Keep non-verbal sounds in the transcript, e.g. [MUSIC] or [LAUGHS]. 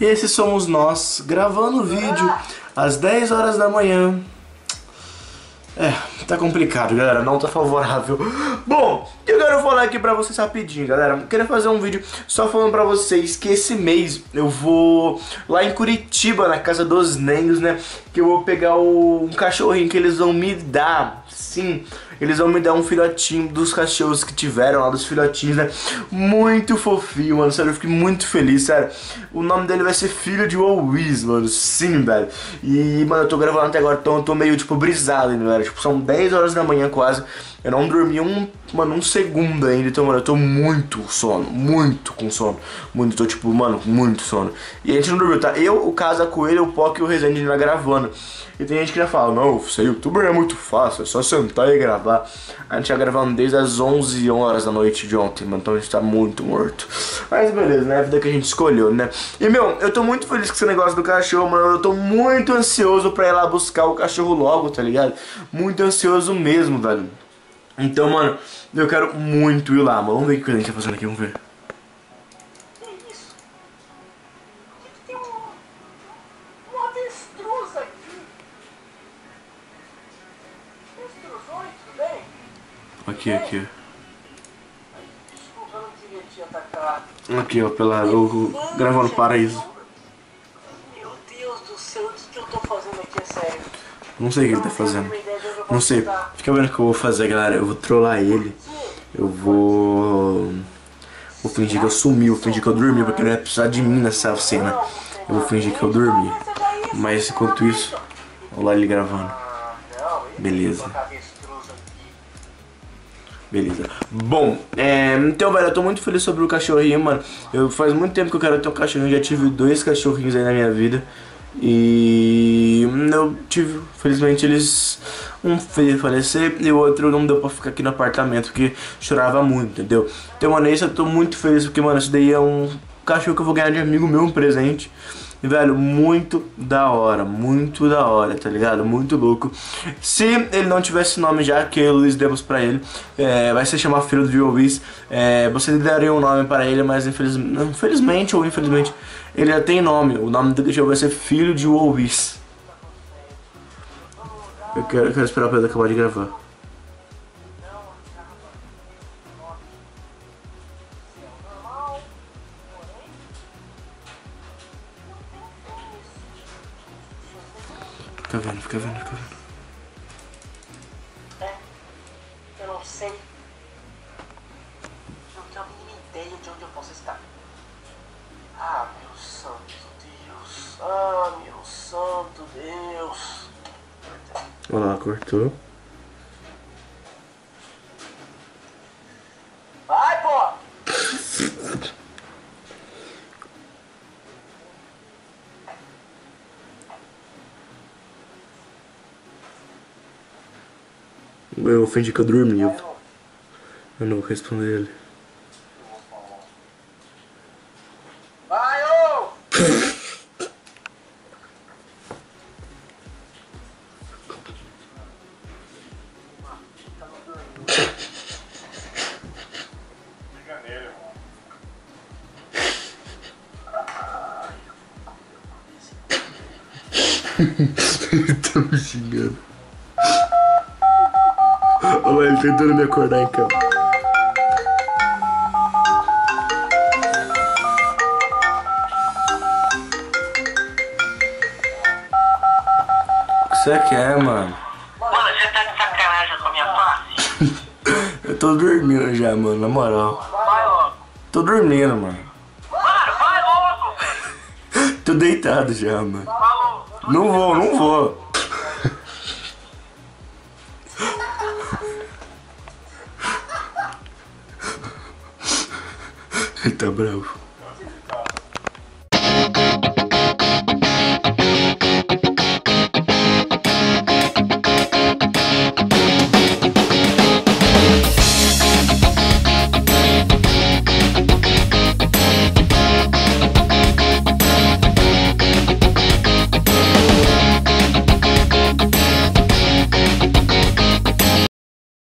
Esses somos nós, gravando o vídeo às 10 horas da manhã. É, tá complicado, galera, não tá favorável. Bom, eu quero falar aqui pra vocês rapidinho, galera. Queria fazer um vídeo só falando pra vocês que esse mês eu vou lá em Curitiba, na casa dos Nenhos, né? Que eu vou pegar o, um cachorrinho que eles vão me dar, sim eles vão me dar um filhotinho dos cachorros que tiveram lá, dos filhotinhos, né? Muito fofinho, mano. Sério, eu fiquei muito feliz, sério. O nome dele vai ser Filho de Always, mano. Sim, velho. E, mano, eu tô gravando até agora, então eu tô meio, tipo, brisado ainda, velho. Tipo, são 10 horas da manhã quase. Eu não dormi um, mano, um segundo ainda. Então, mano, eu tô muito sono. Muito com sono. Muito, tô, tipo, mano, muito sono. E a gente não dormiu, tá? Eu, o Casa Coelho, o Poc e o Resende ainda gravando. E tem gente que já fala, não, ser youtuber é muito fácil, é só sentar e gravar. A gente já gravando desde as 11 horas da noite de ontem, mano, então a gente tá muito morto. Mas beleza, né, a vida que a gente escolheu, né. E, meu, eu tô muito feliz com esse negócio do cachorro, mano, eu tô muito ansioso pra ir lá buscar o cachorro logo, tá ligado? Muito ansioso mesmo, velho. Então, mano, eu quero muito ir lá, mano. Vamos ver o que a gente tá fazendo aqui, vamos ver. Aqui, aqui. Aqui, ó, pela. Eu, gravando paraíso. Meu Deus do céu, o que eu tô fazendo aqui, é sério? Não sei o que ele tá fazendo. Não sei. Fica vendo o que eu vou fazer, galera. Eu vou trollar ele. Eu vou. Vou fingir que eu sumi, vou fingir que eu dormi, porque ele vai precisar de mim nessa cena. Eu vou fingir que eu dormi. Mas enquanto isso, olha lá ele gravando. Beleza. Beleza. Bom, é, então, velho, eu tô muito feliz sobre o cachorrinho, mano. Eu faz muito tempo que eu quero ter um cachorrinho. Já tive dois cachorrinhos aí na minha vida. E eu tive, felizmente eles um fez falecer e o outro não deu pra ficar aqui no apartamento porque chorava muito, entendeu? Então, mano, isso eu tô muito feliz porque, mano, isso daí é um cachorro que eu vou ganhar de amigo meu, um presente. E, velho, muito da hora, muito da hora, tá ligado? Muito louco. Se ele não tivesse nome já, que eu Luiz demos pra ele, é, vai se chamar Filho do Violvis. É, você daria um nome para ele, mas infeliz, infelizmente ou infelizmente, ele já tem nome. O nome do cachorro vai ser Filho de Wolvis. Eu quero, eu quero esperar pra ele acabar de gravar. Fica vendo, fica vendo, fica vendo. É, eu não sei. Não tenho a mínima ideia de onde eu posso estar. Ah, meu santo Deus. Ah, meu santo Deus. Olha lá, cortou. Eu fingi que eu dormi. Eu, eu não vou responder ele. Vai, ô! Tão me xingando. Olha ele tentando me acordar em cama. O que você quer, mano? Mano, você tá de sacanagem com a minha face? [LAUGHS] Eu tô dormindo já, mano, na moral. Vai logo. Tô dormindo, mano. Mano, vai logo! [LAUGHS] Tô deitado já, mano. Falou! Não vou, não vou. Ele tá bravo.